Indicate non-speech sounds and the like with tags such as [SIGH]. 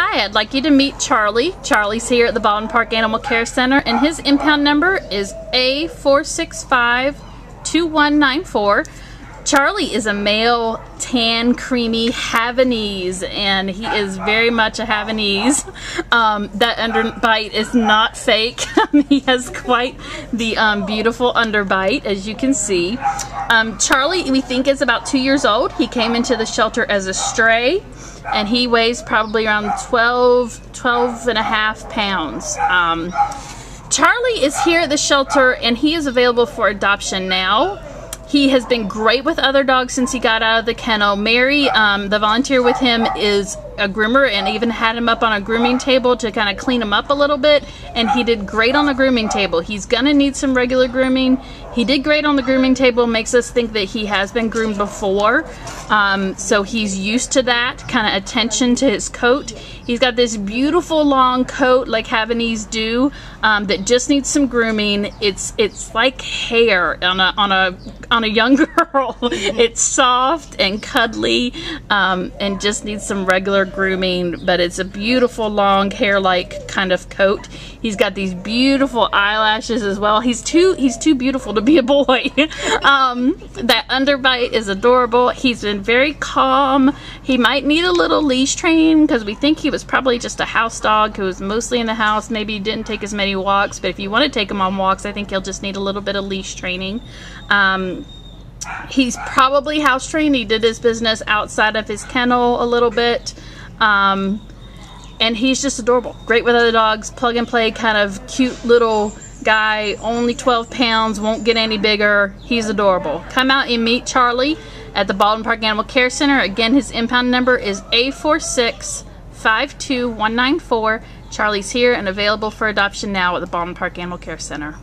Hi, I'd like you to meet Charlie. Charlie's here at the Baldwin Park Animal Care Center, and his impound number is A465-2194. Charlie is a male tan creamy Havanese and he is very much a Havanese. Um, that underbite is not fake. [LAUGHS] he has quite the um, beautiful underbite as you can see. Um, Charlie we think is about two years old. He came into the shelter as a stray and he weighs probably around 12, 12 and a half pounds. Um, Charlie is here at the shelter and he is available for adoption now. He has been great with other dogs since he got out of the kennel. Mary, um, the volunteer with him, is a groomer and even had him up on a grooming table to kind of clean him up a little bit. And he did great on the grooming table. He's gonna need some regular grooming. He did great on the grooming table, makes us think that he has been groomed before. Um, so he's used to that kind of attention to his coat. He's got this beautiful long coat like Havanese do um, that just needs some grooming. It's it's like hair on a on a on a young [LAUGHS] girl. it's soft and cuddly um, and just needs some regular grooming. But it's a beautiful long hair like kind of coat. He's got these beautiful eyelashes as well. He's too he's too beautiful to be a boy. [LAUGHS] um, that underbite is adorable. He's been very calm. He might need a little leash training because we think he was probably just a house dog who was mostly in the house. Maybe he didn't take as many walks, but if you want to take him on walks, I think he'll just need a little bit of leash training. Um, he's probably house trained. He did his business outside of his kennel a little bit. Um, and he's just adorable. Great with other dogs, plug and play, kind of cute little guy, only 12 pounds, won't get any bigger. He's adorable. Come out and meet Charlie at the Baldwin Park Animal Care Center. Again, his impound number is A46-52194. Charlie's here and available for adoption now at the Baldwin Park Animal Care Center.